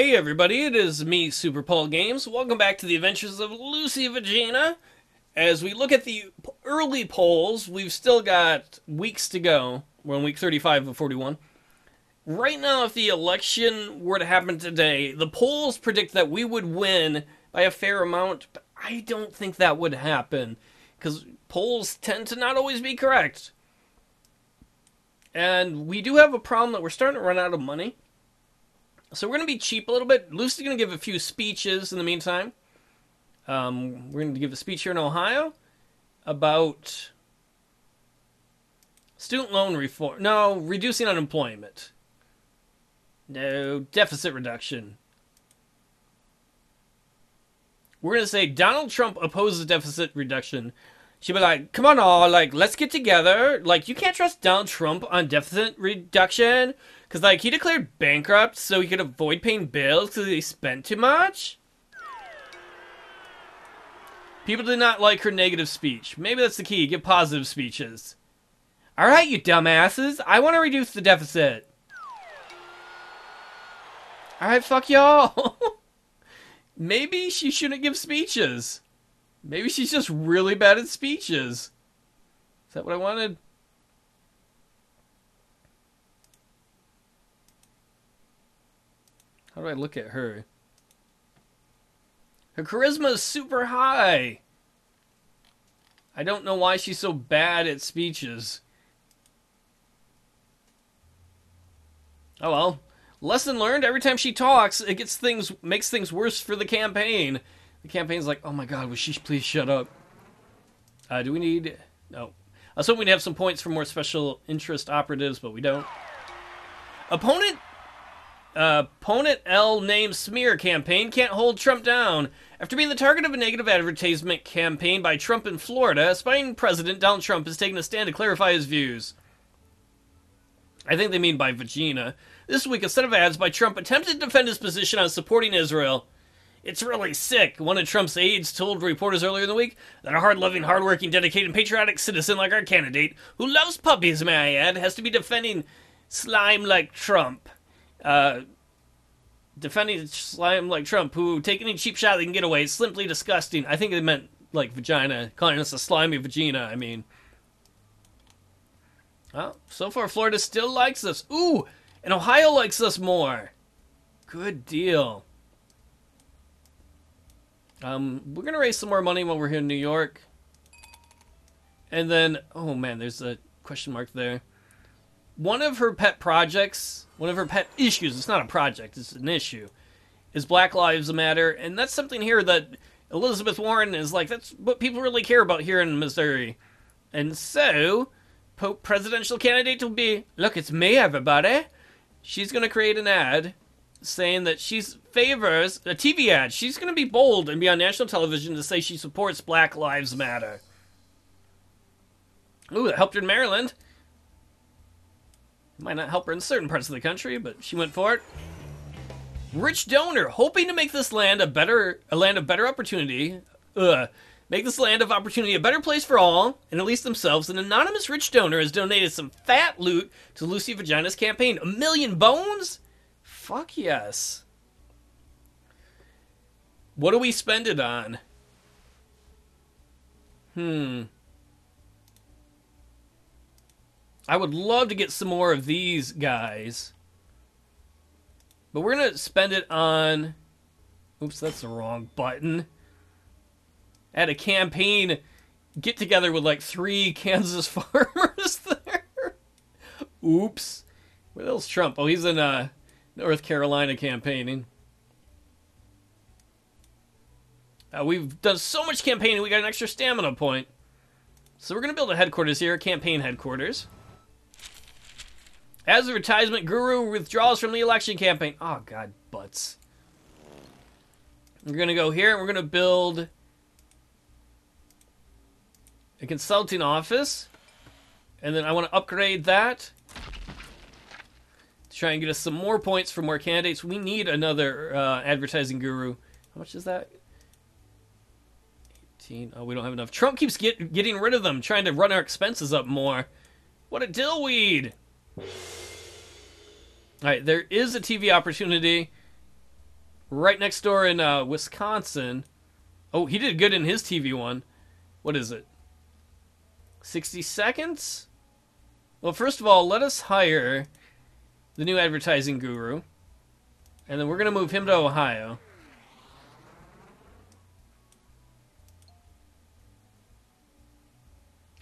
Hey everybody, it is me, Super Paul Games. Welcome back to the adventures of Lucy Vagina. As we look at the early polls, we've still got weeks to go. We're on week 35 of 41. Right now, if the election were to happen today, the polls predict that we would win by a fair amount, but I don't think that would happen. Because polls tend to not always be correct. And we do have a problem that we're starting to run out of money. So we're going to be cheap a little bit. Lucy's going to give a few speeches in the meantime. Um, we're going to give a speech here in Ohio about student loan reform. No, reducing unemployment. No, deficit reduction. We're going to say Donald Trump opposes deficit reduction. She'll be like, come on, all, like, let's get together. Like, you can't trust Donald Trump on deficit reduction. Because, like, he declared bankrupt so he could avoid paying bills because he spent too much. People did not like her negative speech. Maybe that's the key. Give positive speeches. All right, you dumbasses. I want to reduce the deficit. All right, fuck y'all. Maybe she shouldn't give speeches. Maybe she's just really bad at speeches. Is that what I wanted? How do I look at her? Her charisma is super high. I don't know why she's so bad at speeches. Oh well. Lesson learned, every time she talks, it gets things makes things worse for the campaign. The campaign's like, oh my god, will she please shut up? Uh, do we need... No. I was hoping we'd have some points for more special interest operatives, but we don't. Opponent... Uh, opponent L name smear campaign can't hold Trump down. After being the target of a negative advertisement campaign by Trump in Florida, aspiring President Donald Trump has taken a stand to clarify his views. I think they mean by vagina. This week, a set of ads by Trump attempted to defend his position on supporting Israel. It's really sick. One of Trump's aides told reporters earlier in the week that a hard loving, hard working, dedicated, patriotic citizen like our candidate, who loves puppies, may I add, has to be defending slime like Trump. Uh, defending slime like Trump, who take any cheap shot they can get away. It's simply disgusting. I think they meant like vagina, calling us a slimy vagina. I mean, well, so far Florida still likes us. Ooh, and Ohio likes us more. Good deal. Um, we're gonna raise some more money while we're here in New York. And then, oh man, there's a question mark there. One of her pet projects, one of her pet issues, it's not a project, it's an issue, is Black Lives Matter. And that's something here that Elizabeth Warren is like, that's what people really care about here in Missouri. And so, Pope presidential candidate will be, look, it's me, everybody. She's going to create an ad saying that she favors a TV ad. She's going to be bold and be on national television to say she supports Black Lives Matter. Ooh, that helped her in Maryland. Might not help her in certain parts of the country, but she went for it. Rich donor hoping to make this land a better a land of better opportunity. Ugh. Make this land of opportunity a better place for all, and at least themselves. An anonymous rich donor has donated some fat loot to Lucy Vagina's campaign. A million bones? Fuck yes. What do we spend it on? Hmm. I would love to get some more of these guys. But we're going to spend it on... Oops, that's the wrong button. At a campaign get together with like three Kansas farmers there. Oops. Where else Trump? Oh, he's in uh, North Carolina campaigning. Uh, we've done so much campaigning, we got an extra stamina point. So we're going to build a headquarters here, campaign headquarters. As advertisement guru withdraws from the election campaign. Oh, God, butts. We're going to go here, and we're going to build a consulting office. And then I want to upgrade that try and get us some more points for more candidates. We need another uh, advertising guru. How much is that? 18. Oh, we don't have enough. Trump keeps get, getting rid of them, trying to run our expenses up more. What a dillweed! Alright, there is a TV opportunity. right next door in uh, Wisconsin. Oh, he did good in his TV one. What is it? 60 seconds? Well, first of all, let us hire the new advertising guru. And then we're going to move him to Ohio.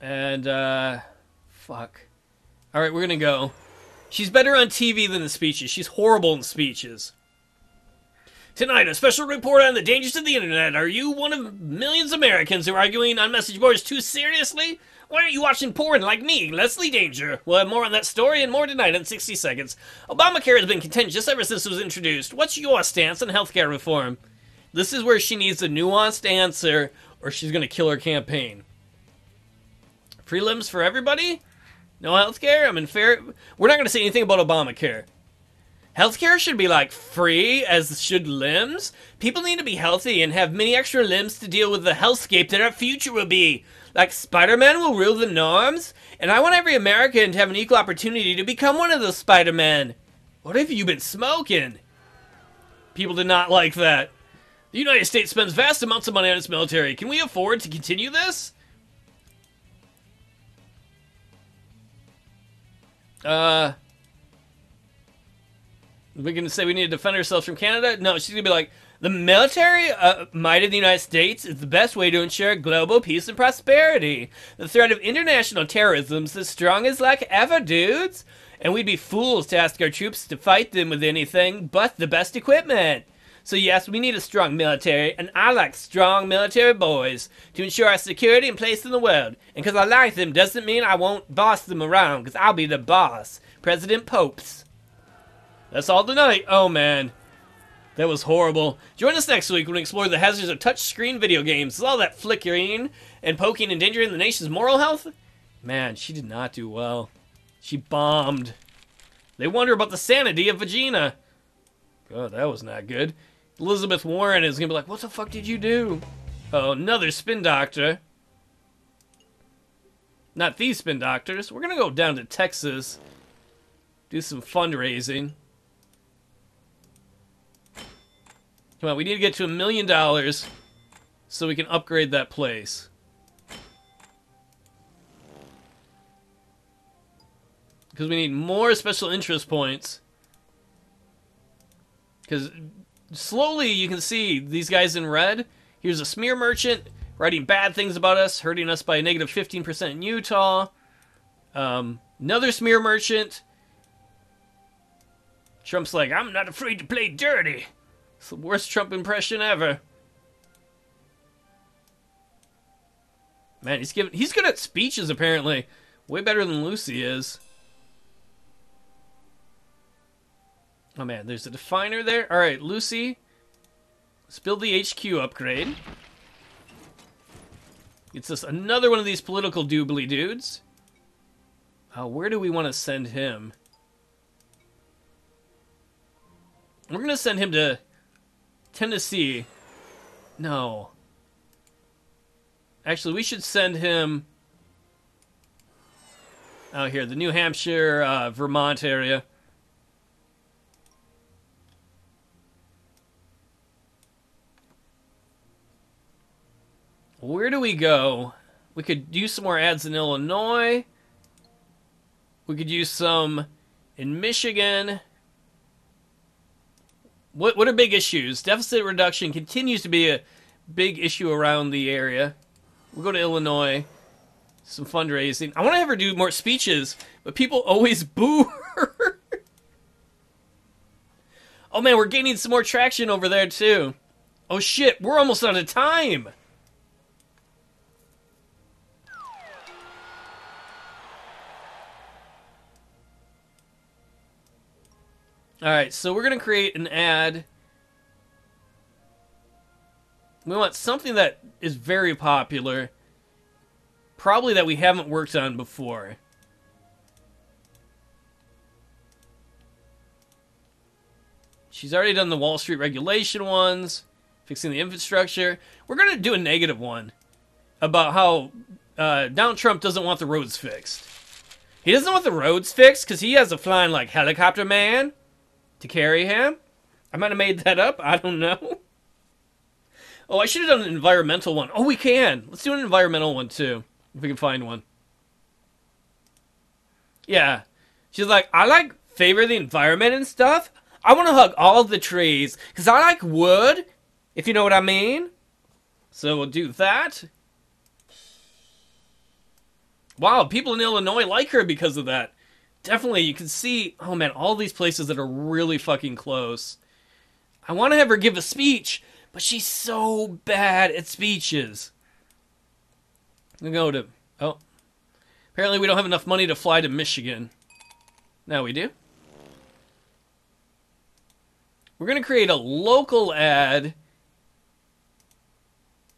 And, uh, fuck. All right, we're going to go. She's better on TV than in speeches. She's horrible in speeches. Tonight, a special report on the dangers of the internet. Are you one of millions of Americans who are arguing on message boards too seriously? Why aren't you watching porn like me, Leslie Danger? We'll have more on that story and more tonight in 60 seconds. Obamacare has been contentious ever since it was introduced. What's your stance on healthcare reform? This is where she needs a nuanced answer, or she's going to kill her campaign. Prelims for everybody? No healthcare? I'm in fair. We're not going to say anything about Obamacare. Healthcare should be like free, as should limbs. People need to be healthy and have many extra limbs to deal with the hellscape that our future will be. Like Spider Man will rule the norms, and I want every American to have an equal opportunity to become one of those Spider Men. What have you been smoking? People did not like that. The United States spends vast amounts of money on its military. Can we afford to continue this? Uh, we gonna say we need to defend ourselves from Canada? No, she's gonna be like, the military uh, might of the United States is the best way to ensure global peace and prosperity. The threat of international terrorism is as strong as like ever, dudes. And we'd be fools to ask our troops to fight them with anything but the best equipment. So yes, we need a strong military, and I like strong military boys to ensure our security and place in the world. And because I like them doesn't mean I won't boss them around, because I'll be the boss. President Popes. That's all tonight. Oh man. That was horrible. Join us next week when we explore the hazards of touchscreen video games. Is all that flickering and poking endangering the nation's moral health? Man, she did not do well. She bombed. They wonder about the sanity of Vagina. God, that was not good. Elizabeth Warren is gonna be like, what the fuck did you do? Oh, another spin doctor. Not these spin doctors. We're gonna go down to Texas. Do some fundraising. Come on, we need to get to a million dollars so we can upgrade that place. Because we need more special interest points. Because slowly you can see these guys in red. Here's a smear merchant writing bad things about us, hurting us by a negative 15% in Utah. Um, another smear merchant. Trump's like, I'm not afraid to play dirty. It's the worst Trump impression ever. Man, he's giving he's good at speeches apparently. Way better than Lucy is. Oh man, there's a definer there. Alright, Lucy. Let's build the HQ upgrade. It's us another one of these political doobly dudes. Uh, where do we want to send him? We're going to send him to Tennessee. No. Actually, we should send him out here, the New Hampshire, uh, Vermont area. Where do we go? We could use some more ads in Illinois. We could use some in Michigan. What what are big issues? Deficit reduction continues to be a big issue around the area. We'll go to Illinois. Some fundraising. I want to have her do more speeches, but people always boo her. oh man, we're gaining some more traction over there too. Oh shit, we're almost out of time. Alright, so we're going to create an ad. We want something that is very popular. Probably that we haven't worked on before. She's already done the Wall Street regulation ones, fixing the infrastructure. We're going to do a negative one about how uh, Donald Trump doesn't want the roads fixed. He doesn't want the roads fixed because he has a flying like helicopter man to carry him. I might have made that up. I don't know. Oh, I should have done an environmental one. Oh, we can. Let's do an environmental one too, if we can find one. Yeah. She's like, I like favor the environment and stuff. I want to hug all the trees because I like wood, if you know what I mean. So we'll do that. Wow, people in Illinois like her because of that. Definitely, you can see, oh man, all these places that are really fucking close. I want to have her give a speech, but she's so bad at speeches. Gonna go to, oh. Apparently we don't have enough money to fly to Michigan. Now we do. We're gonna create a local ad.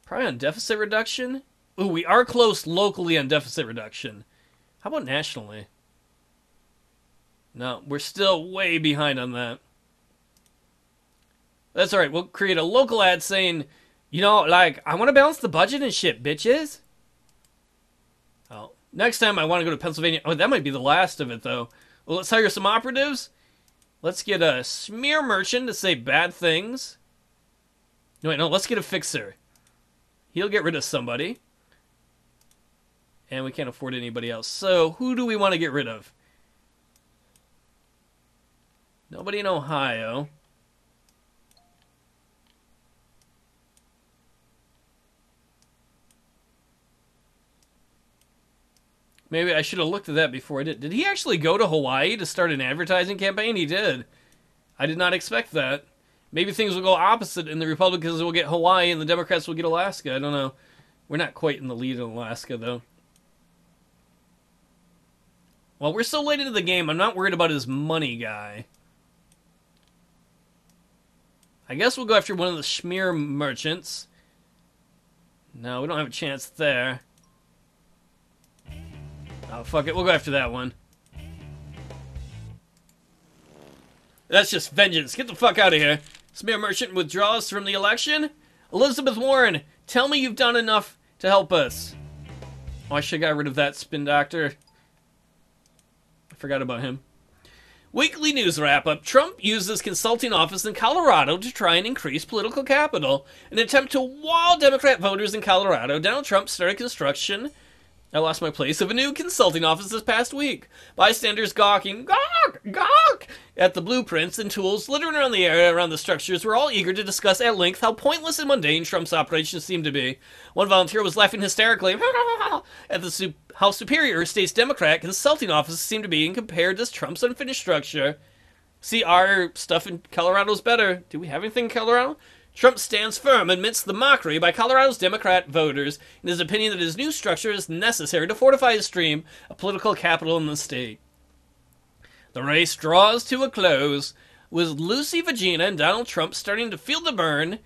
Probably on deficit reduction. Ooh, we are close locally on deficit reduction. How about nationally? No, we're still way behind on that. That's alright, we'll create a local ad saying, you know, like, I want to balance the budget and shit, bitches. Oh, next time I want to go to Pennsylvania. Oh, that might be the last of it, though. Well, let's hire some operatives. Let's get a smear merchant to say bad things. No, wait, no, let's get a fixer. He'll get rid of somebody. And we can't afford anybody else. So, who do we want to get rid of? Nobody in Ohio. Maybe I should have looked at that before I did. Did he actually go to Hawaii to start an advertising campaign? He did. I did not expect that. Maybe things will go opposite and the Republicans will get Hawaii and the Democrats will get Alaska. I don't know. We're not quite in the lead in Alaska, though. Well, we're so late into the game, I'm not worried about his money guy. I guess we'll go after one of the Schmear merchants. No, we don't have a chance there. Oh, fuck it. We'll go after that one. That's just vengeance. Get the fuck out of here. Smear Merchant withdraws from the election? Elizabeth Warren, tell me you've done enough to help us. Oh, I should have got rid of that spin doctor. I forgot about him. Weekly news wrap up Trump uses consulting office in Colorado to try and increase political capital. In an attempt to wall Democrat voters in Colorado, Donald Trump started construction I lost my place of a new consulting office this past week. Bystanders gawking, gawk, gawk, at the blueprints and tools littering around the area around the structures were all eager to discuss at length how pointless and mundane Trump's operations seemed to be. One volunteer was laughing hysterically at the su- how superior state's Democrat consulting offices seemed to be in compared to Trump's unfinished structure. See, our stuff in Colorado's better. Do we have anything in Colorado? Trump stands firm amidst the mockery by Colorado's Democrat voters in his opinion that his new structure is necessary to fortify his stream of political capital in the state. The race draws to a close, with Lucy Vagina and Donald Trump starting to feel the burn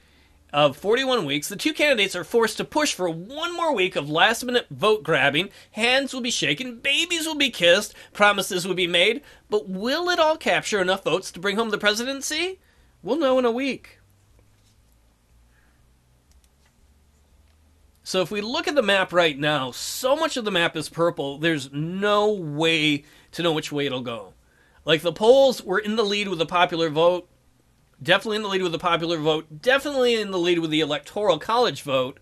of 41 weeks. The two candidates are forced to push for one more week of last minute vote grabbing. Hands will be shaken, babies will be kissed, promises will be made, but will it all capture enough votes to bring home the presidency? We'll know in a week. So if we look at the map right now, so much of the map is purple, there's no way to know which way it'll go. Like the polls were in the lead with the popular vote, definitely in the lead with the popular vote, definitely in the lead with the electoral college vote.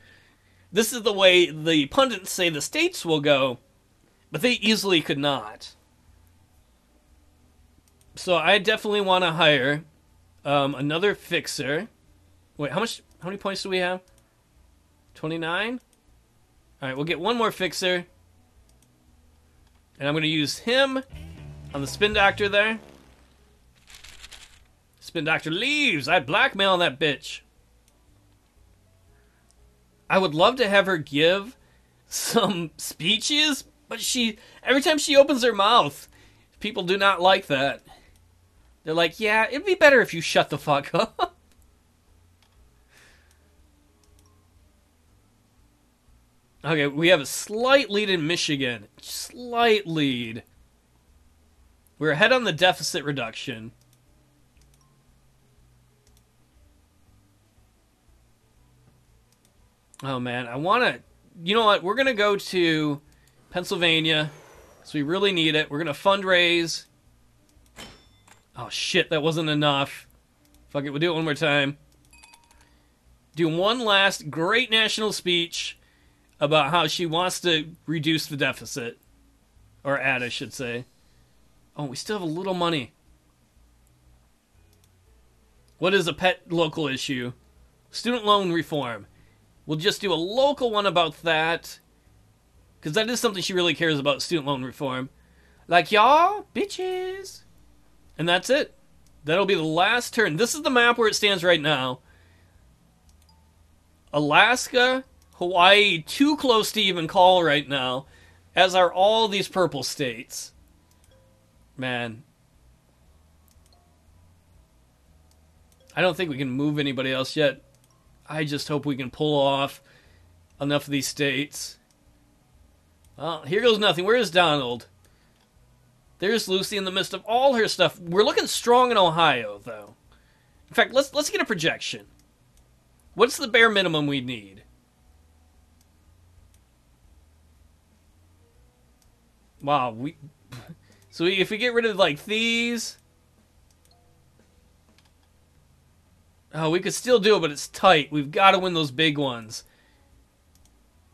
This is the way the pundits say the states will go, but they easily could not. So I definitely want to hire um, another fixer. Wait, how much? How many points do we have? 29? Alright, we'll get one more fixer. And I'm going to use him on the spin doctor there. Spin doctor leaves. I blackmail that bitch. I would love to have her give some speeches, but she every time she opens her mouth, people do not like that. They're like, "Yeah, it'd be better if you shut the fuck up." Okay, we have a slight lead in Michigan. Slight lead. We're ahead on the deficit reduction. Oh man, I want to. You know what? We're gonna go to Pennsylvania, so we really need it. We're gonna fundraise. Oh shit, that wasn't enough. Fuck it, we'll do it one more time. Do one last great national speech about how she wants to reduce the deficit. Or add, I should say. Oh, we still have a little money. What is a pet local issue? Student loan reform. We'll just do a local one about that. Because that is something she really cares about student loan reform. Like, y'all, bitches. And that's it. That'll be the last turn. This is the map where it stands right now. Alaska, Hawaii, too close to even call right now, as are all these purple states. Man. I don't think we can move anybody else yet. I just hope we can pull off enough of these states. Well, here goes nothing. Where is Donald? There's Lucy in the midst of all her stuff. We're looking strong in Ohio, though. In fact, let's let's get a projection. What's the bare minimum we need? Wow, we so if we get rid of like these, oh, we could still do it, but it's tight. We've got to win those big ones.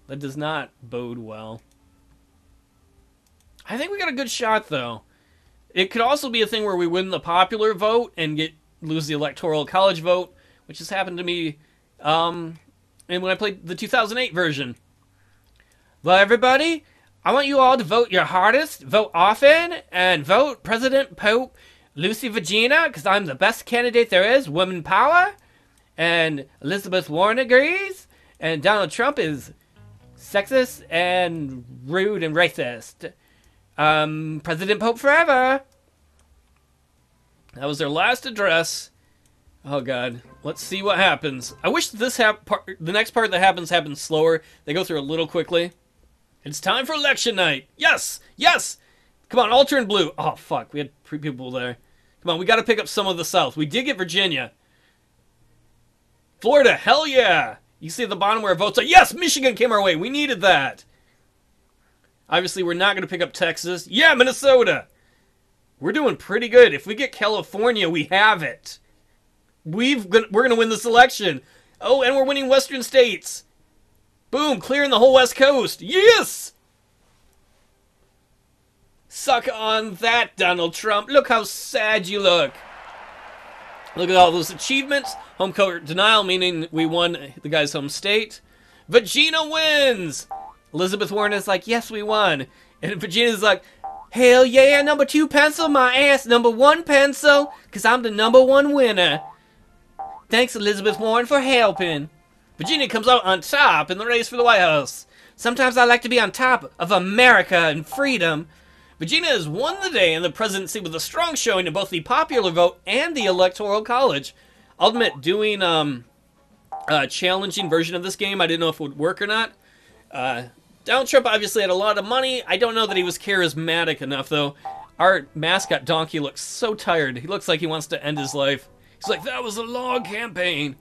That does not bode well. I think we got a good shot though. It could also be a thing where we win the popular vote and get lose the electoral college vote, which has happened to me um, and when I played the 2008 version. Well, everybody, I want you all to vote your hardest, vote often, and vote President Pope Lucy Virginia, because I'm the best candidate there is, women power. And Elizabeth Warren agrees, and Donald Trump is sexist and rude and racist. Um, President Pope forever. That was their last address. Oh god, let's see what happens. I wish this hap- part, the next part that happens happens slower. They go through a little quickly. It's time for election night. Yes, yes. Come on, all turn blue. Oh fuck, we had people there. Come on, we got to pick up some of the South. We did get Virginia. Florida, hell yeah. You see at the bottom where votes are. Yes, Michigan came our way. We needed that. Obviously, we're not going to pick up Texas. Yeah, Minnesota. We're doing pretty good. If we get California, we have it. We've we're going to win this election. Oh, and we're winning Western states. Boom, clearing the whole West Coast. Yes! Suck on that, Donald Trump. Look how sad you look. Look at all those achievements. Home court denial, meaning we won the guy's home state. Vagina wins! Elizabeth Warren is like, yes, we won. And Virginia's like, hell yeah, number two pencil, my ass, number one pencil, because I'm the number one winner. Thanks, Elizabeth Warren, for helping. Virginia comes out on top in the race for the White House. Sometimes I like to be on top of America and freedom. Virginia has won the day in the presidency with a strong showing in both the popular vote and the electoral college. I'll admit, doing um, a challenging version of this game, I didn't know if it would work or not. Uh, Donald Trump obviously had a lot of money. I don't know that he was charismatic enough, though. Our mascot donkey looks so tired. He looks like he wants to end his life. He's like, that was a long campaign.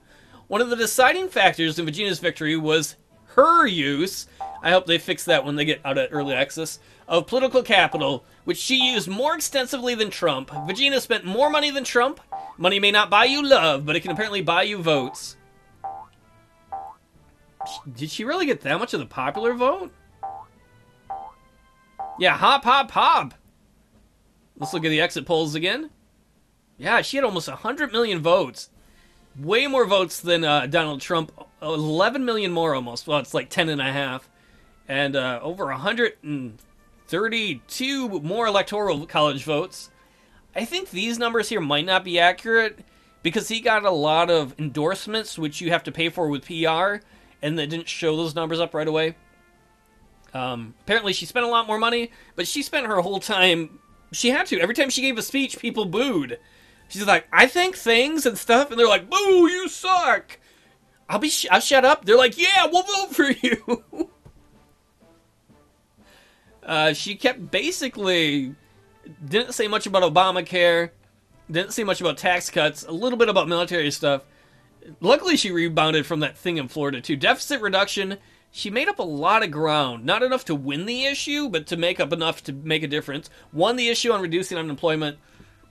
One of the deciding factors in Virginia's victory was her use. I hope they fix that when they get out of early access of political capital, which she used more extensively than Trump. Virginia spent more money than Trump. Money may not buy you love, but it can apparently buy you votes. Did she really get that much of the popular vote? Yeah, hop, hop, hop. Let's look at the exit polls again. Yeah, she had almost 100 million votes. Way more votes than uh, Donald Trump. 11 million more almost. Well, it's like 10 and a half. And uh, over 132 more electoral college votes. I think these numbers here might not be accurate because he got a lot of endorsements, which you have to pay for with PR, and they didn't show those numbers up right away. Um, apparently, she spent a lot more money, but she spent her whole time. She had to. Every time she gave a speech, people booed. She's like, I think things and stuff, and they're like, "Boo, you suck." I'll be, sh- I'll shut up. They're like, "Yeah, we'll vote for you." uh, she kept basically didn't say much about Obamacare, didn't say much about tax cuts, a little bit about military stuff. Luckily, she rebounded from that thing in Florida too. Deficit reduction. She made up a lot of ground. Not enough to win the issue, but to make up enough to make a difference. Won the issue on reducing unemployment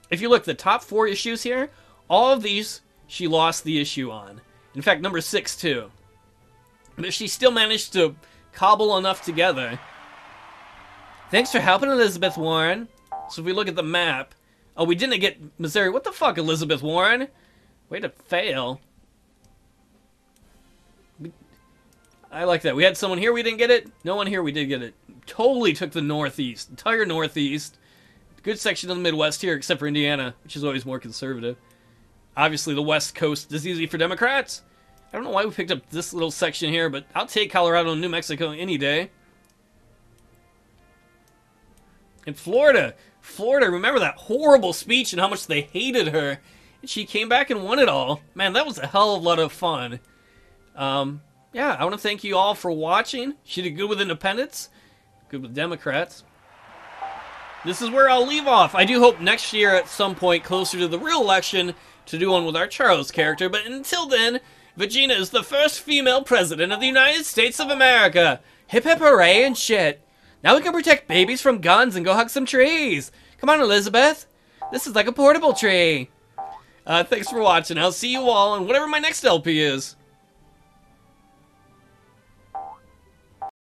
if you look, the top four issues here, all of these she lost the issue on. In fact, number six, too. But she still managed to cobble enough together. Thanks for helping, Elizabeth Warren. So if we look at the map... Oh, we didn't get Missouri. What the fuck, Elizabeth Warren? Way to fail. I like that. We had someone here, we didn't get it. No one here, we did get it. Totally took the Northeast. Entire Northeast. Good section of the Midwest here, except for Indiana, which is always more conservative. Obviously, the West Coast is easy for Democrats. I don't know why we picked up this little section here, but I'll take Colorado and New Mexico any day. In Florida, Florida, remember that horrible speech and how much they hated her. And she came back and won it all. Man, that was a hell of a lot of fun. Um, yeah, I want to thank you all for watching. She did good with independents, good with Democrats. This is where I'll leave off. I do hope next year at some point closer to the real election to do one with our Charles character, but until then, Vegina is the first female president of the United States of America. Hip hip hooray and shit. Now we can protect babies from guns and go hug some trees. Come on, Elizabeth. This is like a portable tree. Uh, thanks for watching. I'll see you all in whatever my next LP is.